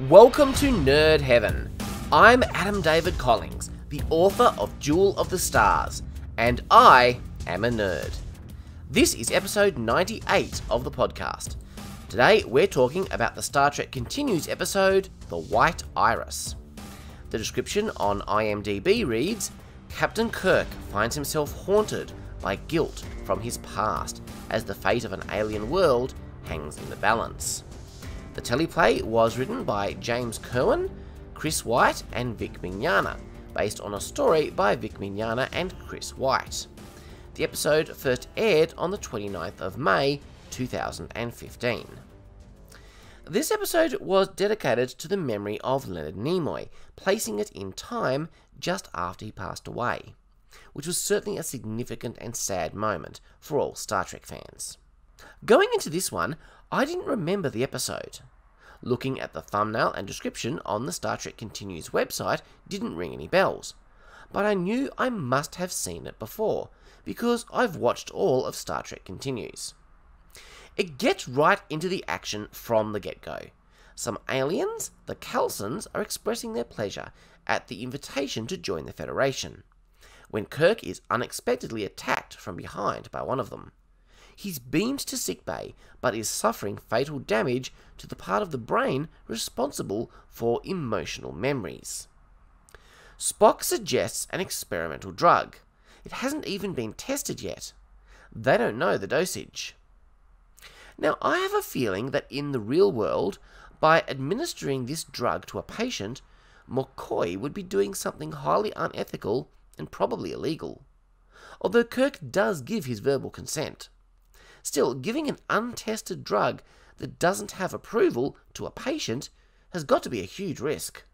Welcome to Nerd Heaven. I'm Adam David Collings, the author of Jewel of the Stars, and I am a nerd. This is episode 98 of the podcast. Today we're talking about the Star Trek Continues episode, The White Iris. The description on IMDb reads Captain Kirk finds himself haunted by guilt from his past as the fate of an alien world hangs in the balance. The teleplay was written by James Kerwin, Chris White, and Vic Mignogna, based on a story by Vic Mignogna and Chris White. The episode first aired on the 29th of May 2015. This episode was dedicated to the memory of Leonard Nimoy, placing it in time just after he passed away, which was certainly a significant and sad moment for all Star Trek fans. Going into this one, I didn't remember the episode. Looking at the thumbnail and description on the Star Trek Continues website didn't ring any bells, but I knew I must have seen it before, because I've watched all of Star Trek Continues. It gets right into the action from the get go. Some aliens, the Kallsons, are expressing their pleasure at the invitation to join the Federation, when Kirk is unexpectedly attacked from behind by one of them. He's beamed to sickbay, but is suffering fatal damage to the part of the brain responsible for emotional memories. Spock suggests an experimental drug. It hasn't even been tested yet. They don't know the dosage. Now, I have a feeling that in the real world, by administering this drug to a patient, McCoy would be doing something highly unethical and probably illegal. Although Kirk does give his verbal consent. Still, giving an untested drug that doesn't have approval to a patient has got to be a huge risk.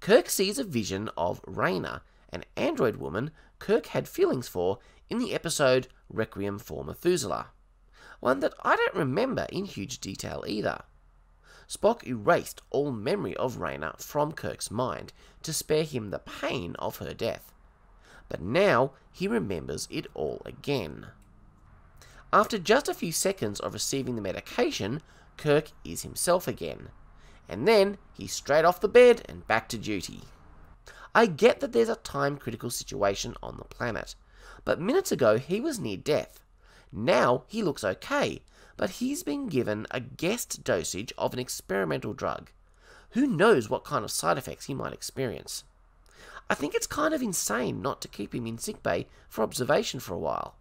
Kirk sees a vision of Rayna, an android woman Kirk had feelings for in the episode Requiem for Methuselah, one that I don't remember in huge detail either. Spock erased all memory of Rayna from Kirk's mind to spare him the pain of her death, but now he remembers it all again. After just a few seconds of receiving the medication, Kirk is himself again. And then he's straight off the bed and back to duty. I get that there's a time critical situation on the planet, but minutes ago he was near death. Now he looks okay, but he's been given a guest dosage of an experimental drug. Who knows what kind of side effects he might experience? I think it's kind of insane not to keep him in sickbay for observation for a while.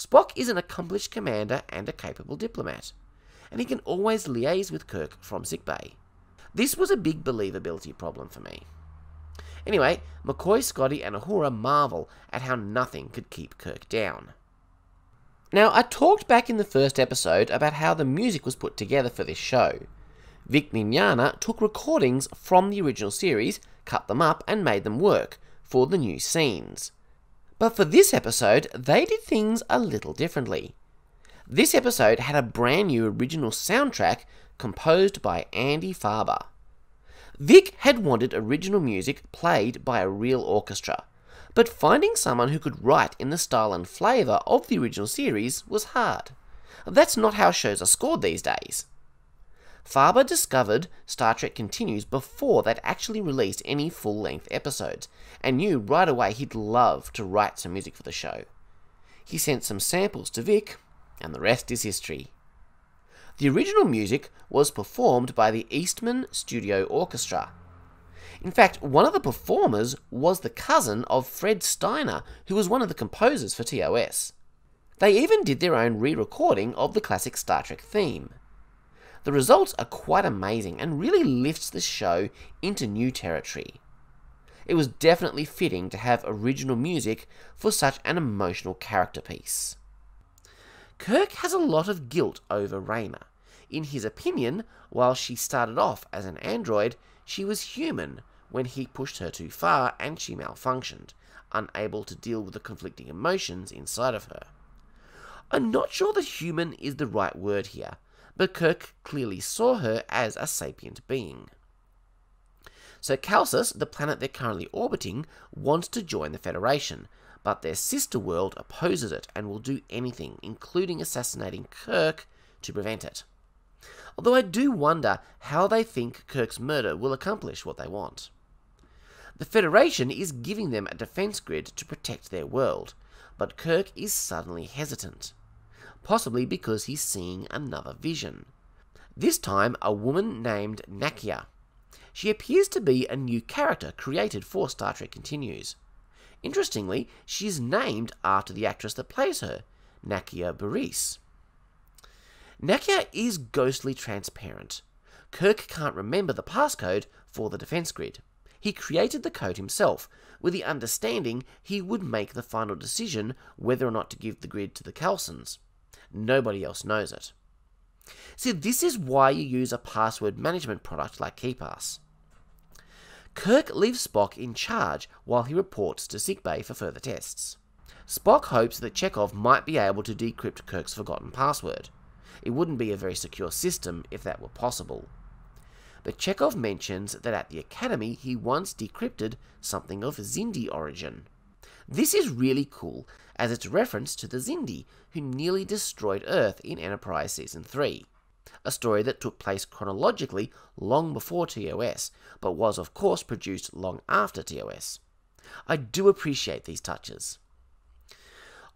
Spock is an accomplished commander and a capable diplomat, and he can always liaise with Kirk from sickbay. This was a big believability problem for me. Anyway, McCoy, Scotty, and Uhura marvel at how nothing could keep Kirk down. Now, I talked back in the first episode about how the music was put together for this show. Vic Mignogna took recordings from the original series, cut them up, and made them work for the new scenes. But for this episode, they did things a little differently. This episode had a brand new original soundtrack composed by Andy Farber. Vic had wanted original music played by a real orchestra, but finding someone who could write in the style and flavour of the original series was hard. That's not how shows are scored these days. Farber discovered Star Trek Continues before they'd actually released any full length episodes, and knew right away he'd love to write some music for the show. He sent some samples to Vic, and the rest is history. The original music was performed by the Eastman Studio Orchestra. In fact, one of the performers was the cousin of Fred Steiner, who was one of the composers for TOS. They even did their own re recording of the classic Star Trek theme. The results are quite amazing and really lifts the show into new territory. It was definitely fitting to have original music for such an emotional character piece. Kirk has a lot of guilt over Rayna. In his opinion, while she started off as an android, she was human when he pushed her too far and she malfunctioned, unable to deal with the conflicting emotions inside of her. I'm not sure that human is the right word here, but Kirk clearly saw her as a sapient being. So Kalsus, the planet they're currently orbiting, wants to join the Federation, but their sister world opposes it and will do anything, including assassinating Kirk, to prevent it. Although I do wonder how they think Kirk's murder will accomplish what they want. The Federation is giving them a defense grid to protect their world, but Kirk is suddenly hesitant. Possibly because he's seeing another vision. This time, a woman named Nakia. She appears to be a new character created for Star Trek Continues. Interestingly, she is named after the actress that plays her, Nakia Burrise. Nakia is ghostly transparent. Kirk can't remember the passcode for the defense grid. He created the code himself, with the understanding he would make the final decision whether or not to give the grid to the Kelsons. Nobody else knows it. See, this is why you use a password management product like KeePass. Kirk leaves Spock in charge while he reports to sickbay for further tests. Spock hopes that Chekov might be able to decrypt Kirk's forgotten password. It wouldn't be a very secure system if that were possible. But Chekov mentions that at the Academy he once decrypted something of Xindi origin. This is really cool, as it's a reference to the Xindi, who nearly destroyed Earth in Enterprise Season 3. A story that took place chronologically long before TOS, but was of course produced long after TOS. I do appreciate these touches.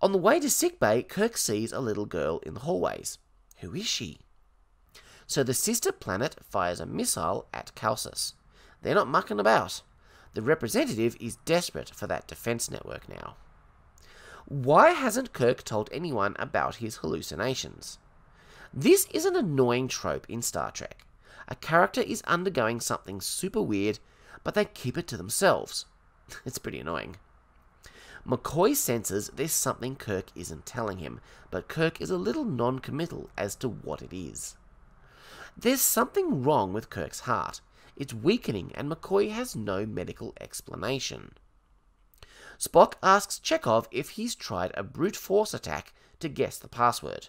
On the way to sickbay, Kirk sees a little girl in the hallways. Who is she? So the sister planet fires a missile at Calsus. They're not mucking about. The representative is desperate for that defense network now. Why hasn't Kirk told anyone about his hallucinations? This is an annoying trope in Star Trek. A character is undergoing something super weird, but they keep it to themselves. It's pretty annoying. McCoy senses there's something Kirk isn't telling him, but Kirk is a little non committal as to what it is. There's something wrong with Kirk's heart. It's weakening, and McCoy has no medical explanation. Spock asks Chekov if he's tried a brute force attack to guess the password.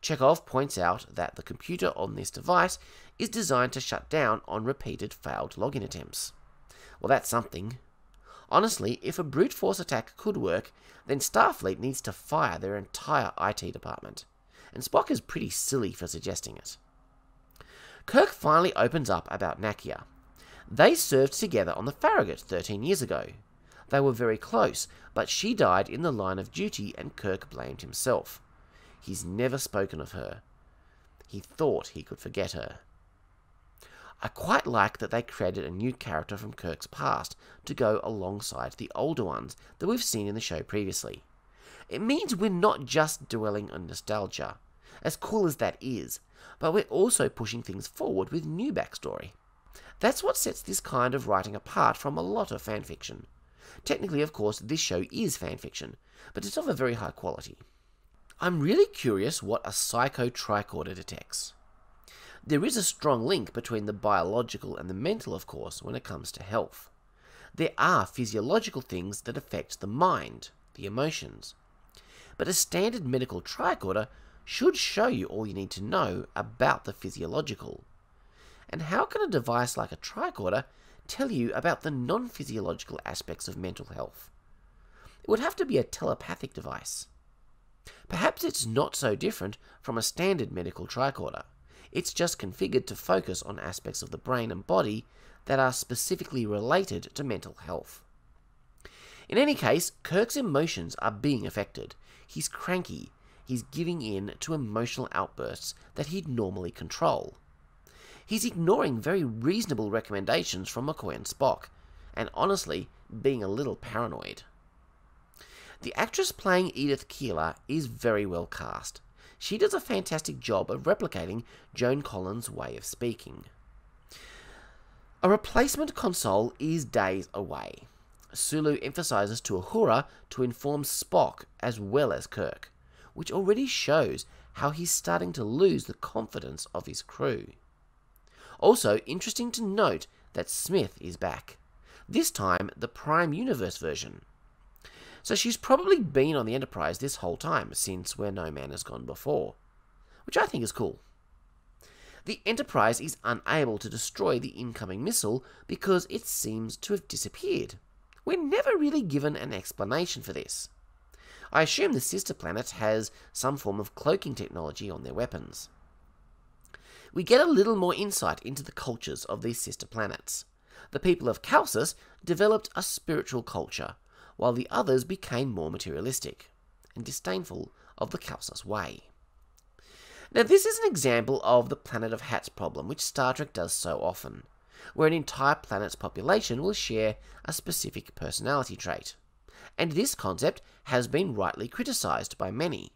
Chekov points out that the computer on this device is designed to shut down on repeated failed login attempts. Well, that's something. Honestly, if a brute force attack could work, then Starfleet needs to fire their entire IT department. And Spock is pretty silly for suggesting it. Kirk finally opens up about Nakia. They served together on the Farragut 13 years ago. They were very close, but she died in the line of duty and Kirk blamed himself. He's never spoken of her. He thought he could forget her. I quite like that they created a new character from Kirk's past to go alongside the older ones that we've seen in the show previously. It means we're not just dwelling on nostalgia, as cool as that is, but we're also pushing things forward with new backstory. That's what sets this kind of writing apart from a lot of fanfiction. Technically, of course, this show is fanfiction, but it's of a very high quality. I'm really curious what a psycho tricorder detects. There is a strong link between the biological and the mental, of course, when it comes to health. There are physiological things that affect the mind, the emotions. But a standard medical tricorder should show you all you need to know about the physiological. And how can a device like a tricorder tell you about the non physiological aspects of mental health? It would have to be a telepathic device. Perhaps it's not so different from a standard medical tricorder. It's just configured to focus on aspects of the brain and body that are specifically related to mental health. In any case, Kirk's emotions are being affected. He's cranky, he's giving in to emotional outbursts that he'd normally control. He's ignoring very reasonable recommendations from McCoy and Spock, and honestly, being a little paranoid. The actress playing Edith Keeler is very well cast. She does a fantastic job of replicating Joan Collins' way of speaking. A replacement console is days away. Sulu emphasizes to Uhura to inform Spock as well as Kirk which already shows how he's starting to lose the confidence of his crew. Also, interesting to note that Smith is back, this time the Prime Universe version. So she's probably been on the Enterprise this whole time, since where no man has gone before, which I think is cool. The Enterprise is unable to destroy the incoming missile because it seems to have disappeared. We're never really given an explanation for this. I assume the sister planet has some form of cloaking technology on their weapons. we get a little more insight into the cultures of these sister planets. The people of Calcis developed a spiritual culture, while the others became more materialistic and disdainful of the Calcis way. Now, this is an example of the Planet of Hats problem, which Star Trek does so often, where an entire planet's population will share a specific personality trait. And this concept has been rightly criticised by many.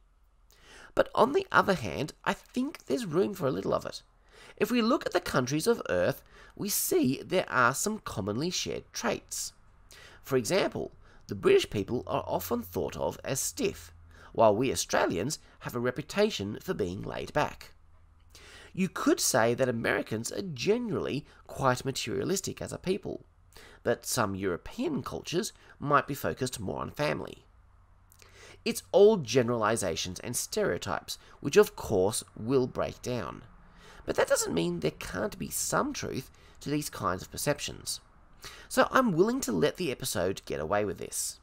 But on the other hand, I think there's room for a little of it. If we look at the countries of Earth, we see there are some commonly shared traits. For example, the British people are often thought of as stiff, while we Australians have a reputation for being laid back. You could say that Americans are generally quite materialistic as a people, but some European cultures might be focused more on family. It's all generalizations and stereotypes, which of course will break down. But that doesn't mean there can't be some truth to these kinds of perceptions. So I'm willing to let the episode get away with this.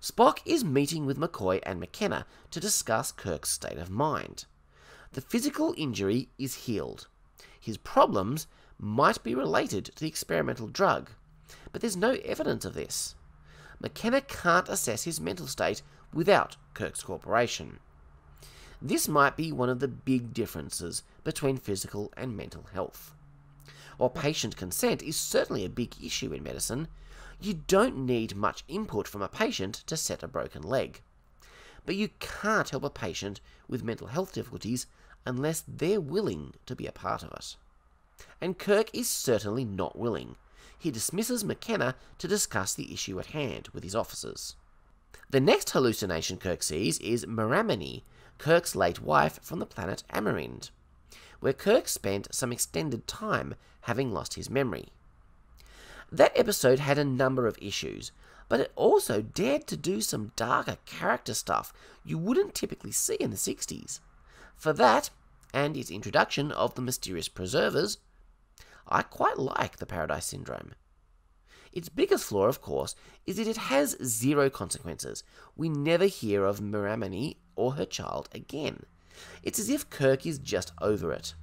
Spock is meeting with McCoy and McKenna to discuss Kirk's state of mind. The physical injury is healed. His problems might be related to the experimental drug, but there's no evidence of this. McKenna can't assess his mental state without Kirk's cooperation. This might be one of the big differences between physical and mental health. While patient consent is certainly a big issue in medicine, you don't need much input from a patient to set a broken leg. But you can't help a patient with mental health difficulties unless they're willing to be a part of it. And Kirk is certainly not willing. He dismisses McKenna to discuss the issue at hand with his officers. The next hallucination Kirk sees is Miramanee, Kirk's late wife from the planet Amerind, where Kirk spent some extended time having lost his memory. That episode had a number of issues, but it also dared to do some darker character stuff you wouldn't typically see in the 60s. For that, and its introduction of the mysterious preservers, I quite like the Paradise Syndrome. Its biggest flaw, of course, is that it has zero consequences. We never hear of Miramanee or her child again. It's as if Kirk is just over it.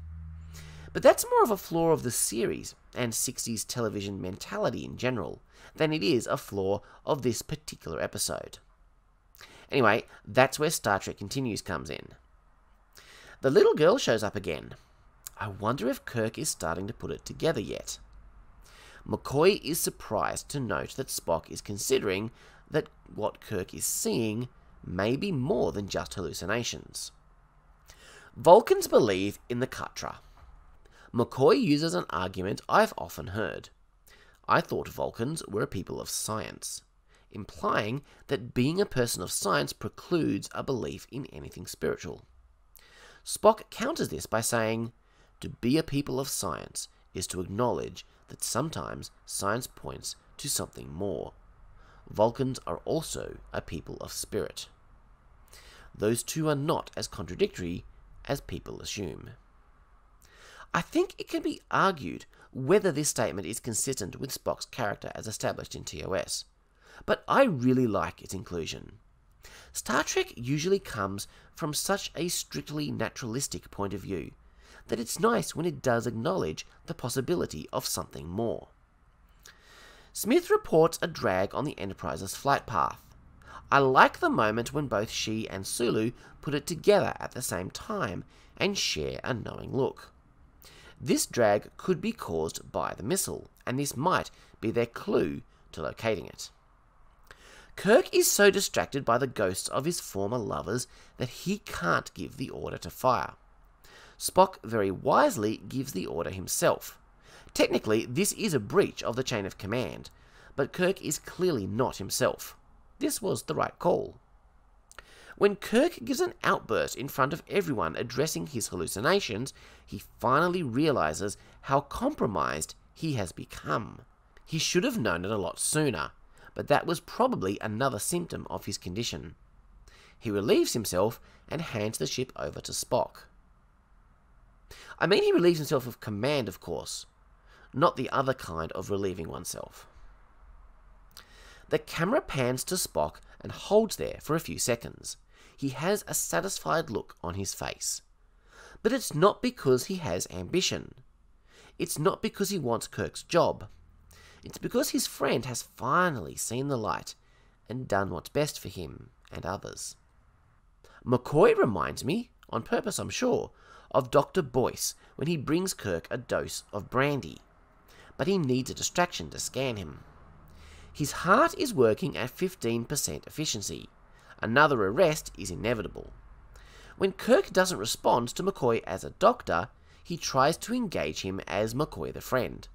But that's more of a flaw of the series and 60s television mentality in general than it is a flaw of this particular episode. Anyway, that's where Star Trek Continues comes in. The little girl shows up again. I wonder if Kirk is starting to put it together yet. McCoy is surprised to note that Spock is considering that what Kirk is seeing may be more than just hallucinations. Vulcans believe in the Katra, McCoy uses an argument I've often heard. I thought Vulcans were a people of science, implying that being a person of science precludes a belief in anything spiritual. Spock counters this by saying, To be a people of science is to acknowledge that sometimes science points to something more. Vulcans are also a people of spirit. Those two are not as contradictory as people assume. I think it can be argued whether this statement is consistent with Spock's character as established in TOS, but I really like its inclusion. Star Trek usually comes from such a strictly naturalistic point of view that it's nice when it does acknowledge the possibility of something more. Smith reports a drag on the Enterprise's flight path. I like the moment when both she and Sulu put it together at the same time and share a knowing look. This drag could be caused by the missile, and this might be their clue to locating it. Kirk is so distracted by the ghosts of his former lovers that he can't give the order to fire. Spock very wisely gives the order himself. Technically, this is a breach of the chain of command, but Kirk is clearly not himself. This was the right call. When Kirk gives an outburst in front of everyone addressing his hallucinations, he finally realizes how compromised he has become. He should have known it a lot sooner, but that was probably another symptom of his condition. He relieves himself and hands the ship over to Spock. I mean, he relieves himself of command, of course, not the other kind of relieving oneself. The camera pans to Spock and holds there for a few seconds he has a satisfied look on his face. But it's not because he has ambition. It's not because he wants Kirk's job. It's because his friend has finally seen the light and done what's best for him and others. McCoy reminds me, on purpose I'm sure, of Dr. Boyce when he brings Kirk a dose of brandy, but he needs a distraction to scan him. His heart is working at 15% efficiency. Another arrest is inevitable. When Kirk doesn't respond to McCoy as a doctor, he tries to engage him as McCoy the friend.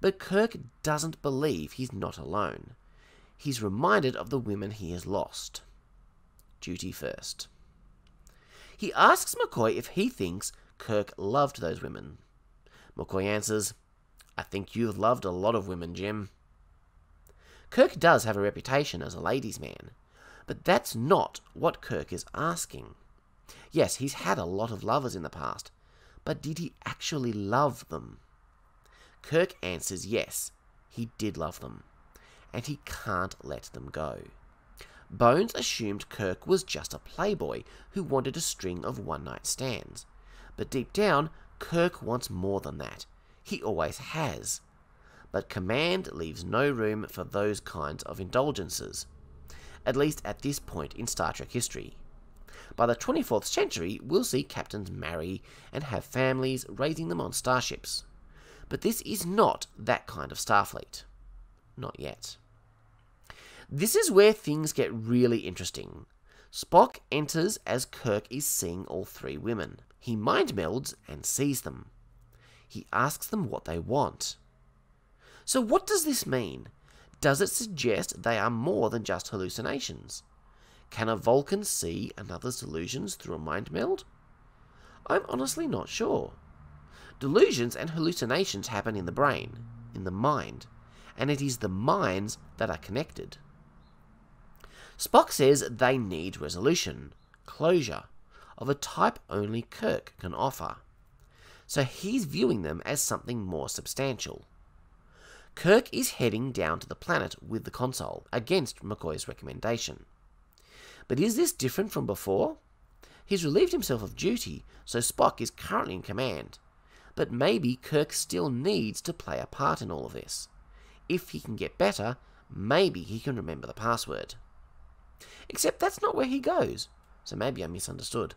But Kirk doesn't believe he's not alone. He's reminded of the women he has lost. Duty first. He asks McCoy if he thinks Kirk loved those women. McCoy answers, I think you've loved a lot of women, Jim. Kirk does have a reputation as a ladies' man, but that's not what Kirk is asking. Yes, he's had a lot of lovers in the past, but did he actually love them? Kirk answers yes, he did love them, and he can't let them go. Bones assumed Kirk was just a playboy who wanted a string of one night stands. But deep down, Kirk wants more than that. He always has. But Command leaves no room for those kinds of indulgences, at least at this point in Star Trek history. By the 24th century, we'll see captains marry and have families, raising them on starships. But this is not that kind of Starfleet. Not yet. This is where things get really interesting. Spock enters as Kirk is seeing all three women. He mind melds and sees them. He asks them what they want. So, what does this mean? Does it suggest they are more than just hallucinations? Can a Vulcan see another's delusions through a mind meld? I'm honestly not sure. Delusions and hallucinations happen in the brain, in the mind, and it is the minds that are connected. Spock says they need resolution, closure, of a type only Kirk can offer. So he's viewing them as something more substantial. Kirk is heading down to the planet with the console, against McCoy's recommendation. But is this different from before? He's relieved himself of duty, so Spock is currently in command. But maybe Kirk still needs to play a part in all of this. If he can get better, maybe he can remember the password. Except that's not where he goes, so maybe I misunderstood.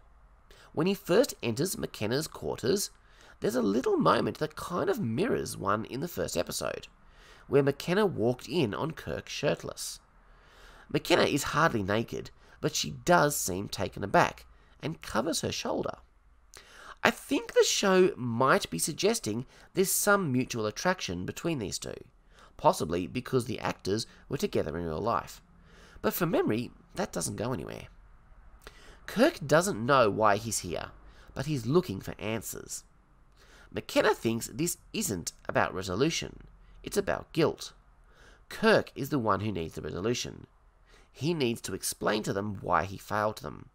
When he first enters McKenna's quarters, there's a little moment that kind of mirrors one in the first episode, where McKenna walked in on Kirk shirtless. McKenna is hardly naked, but she does seem taken aback and covers her shoulder. I think the show might be suggesting there's some mutual attraction between these two, possibly because the actors were together in real life. But for memory, that doesn't go anywhere. Kirk doesn't know why he's here, but he's looking for answers. McKenna thinks this isn't about resolution, it's about guilt. Kirk is the one who needs the resolution. He needs to explain to them why he failed them,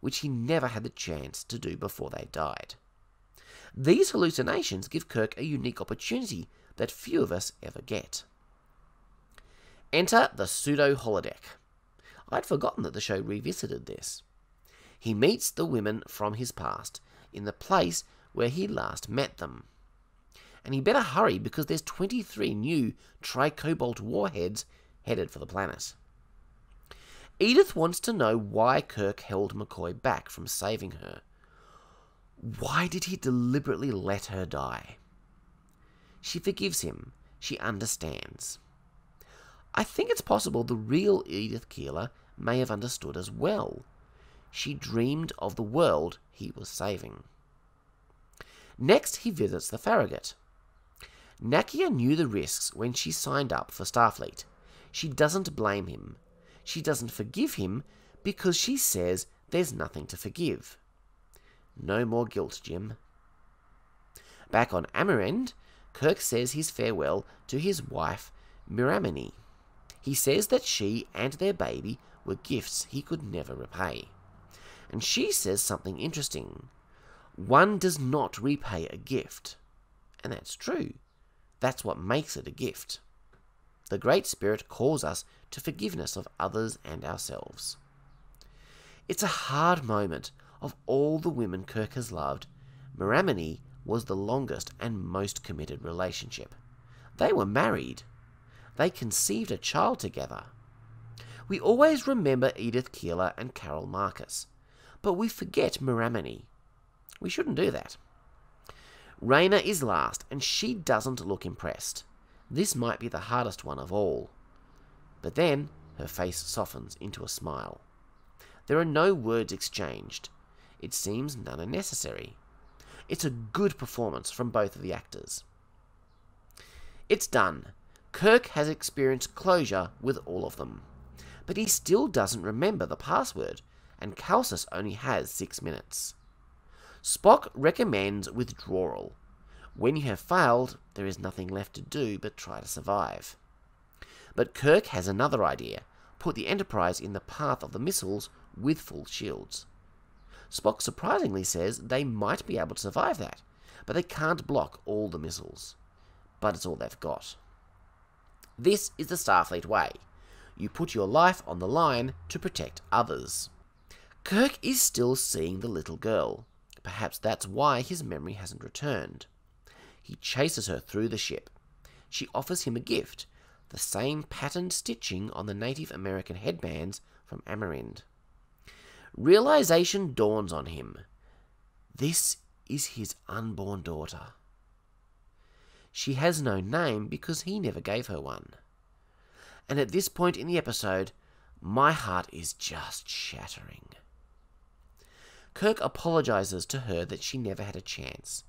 which he never had the chance to do before they died. These hallucinations give Kirk a unique opportunity that few of us ever get. Enter the pseudo holodeck. I'd forgotten that the show revisited this. He meets the women from his past in the place where he last met them. And he better hurry because there's 23 new tricobalt warheads headed for the planet. Edith wants to know why Kirk held McCoy back from saving her. Why did he deliberately let her die? She forgives him. She understands. I think it's possible the real Edith Keeler may have understood as well. She dreamed of the world he was saving. Next, he visits the Farragut. Nakia knew the risks when she signed up for Starfleet. She doesn't blame him. She doesn't forgive him because she says there's nothing to forgive. No more guilt, Jim. Back on Amerind, Kirk says his farewell to his wife, Miramanee. He says that she and their baby were gifts he could never repay. And she says something interesting. One does not repay a gift. And that's true. That's what makes it a gift. The Great Spirit calls us to forgiveness of others and ourselves. It's a hard moment of all the women Kirk has loved, Miramanee was the longest and most committed relationship. They were married. They conceived a child together. We always remember Edith Keeler and Carol Marcus, but we forget Miramanee. We shouldn't do that. Rayna is last, and she doesn't look impressed. This might be the hardest one of all. But then her face softens into a smile. There are no words exchanged. It seems none are necessary. It's a good performance from both of the actors. It's done. Kirk has experienced closure with all of them. But he still doesn't remember the password, and Calsus only has six minutes. Spock recommends withdrawal. When you have failed, there is nothing left to do but try to survive. But Kirk has another idea put the Enterprise in the path of the missiles with full shields. Spock surprisingly says they might be able to survive that, but they can't block all the missiles. But it's all they've got. This is the Starfleet way. You put your life on the line to protect others. Kirk is still seeing the little girl. Perhaps that's why his memory hasn't returned. He chases her through the ship. She offers him a gift, the same patterned stitching on the Native American headbands from Amerind. Realization dawns on him. This is his unborn daughter. She has no name because he never gave her one. And at this point in the episode, my heart is just shattering. Kirk apologizes to her that she never had a chance.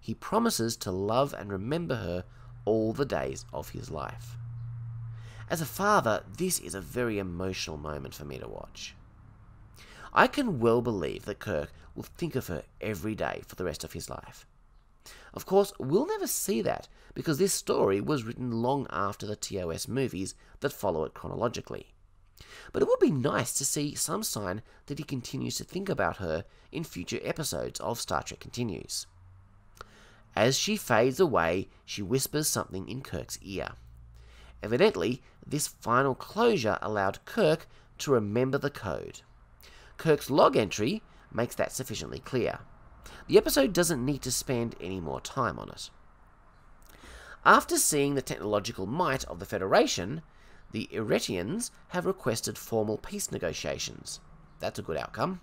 He promises to love and remember her all the days of his life. As a father, this is a very emotional moment for me to watch. I can well believe that Kirk will think of her every day for the rest of his life. Of course, we'll never see that because this story was written long after the TOS movies that follow it chronologically. But it would be nice to see some sign that he continues to think about her in future episodes of Star Trek Continues. As she fades away, she whispers something in Kirk's ear. Evidently, this final closure allowed Kirk to remember the code. Kirk's log entry makes that sufficiently clear. The episode doesn't need to spend any more time on it. After seeing the technological might of the Federation, the Iretians have requested formal peace negotiations. That's a good outcome.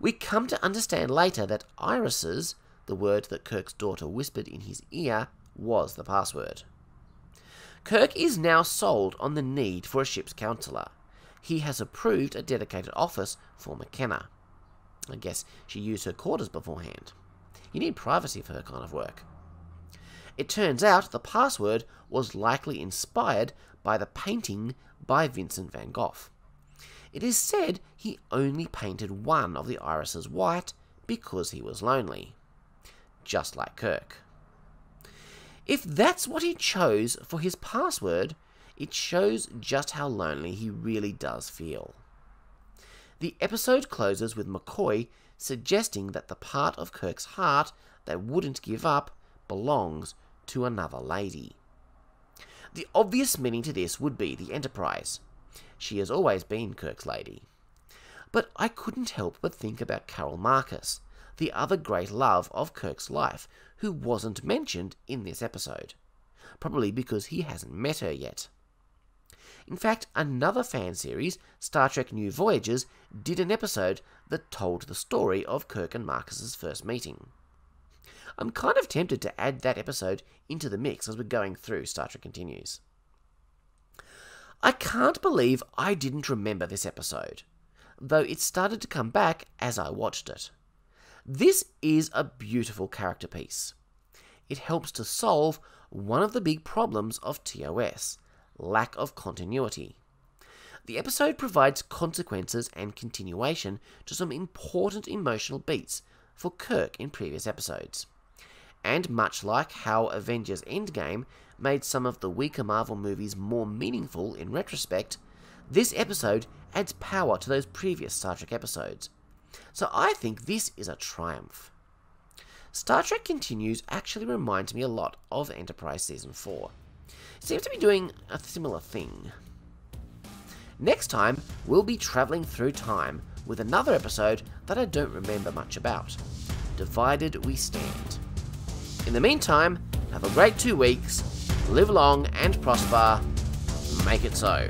We come to understand later that irises, the word that Kirk's daughter whispered in his ear, was the password. Kirk is now sold on the need for a ship's counselor. He has approved a dedicated office for McKenna. I guess she used her quarters beforehand. You need privacy for her kind of work. It turns out the password was likely inspired by the painting by Vincent van Gogh. It is said he only painted one of the irises white because he was lonely. Just like Kirk. If that's what he chose for his password, it shows just how lonely he really does feel. The episode closes with McCoy suggesting that the part of Kirk's heart that wouldn't give up belongs to another lady. The obvious meaning to this would be the Enterprise. She has always been Kirk's lady. But I couldn't help but think about Carol Marcus, the other great love of Kirk's life, who wasn't mentioned in this episode. Probably because he hasn't met her yet. In fact, another fan series, Star Trek New Voyages, did an episode that told the story of Kirk and Marcus's first meeting. I'm kind of tempted to add that episode into the mix as we're going through Star Trek Continues. I can't believe I didn't remember this episode, though it started to come back as I watched it. This is a beautiful character piece. It helps to solve one of the big problems of TOS lack of continuity. The episode provides consequences and continuation to some important emotional beats for Kirk in previous episodes. And much like how Avengers Endgame made some of the weaker Marvel movies more meaningful in retrospect, this episode adds power to those previous Star Trek episodes. So I think this is a triumph. Star Trek Continues actually reminds me a lot of Enterprise Season 4 seems to be doing a similar thing. Next time, we'll be travelling through time with another episode that I don't remember much about. divided we stand. In the meantime, have a great two weeks, live long and prosper, make it so.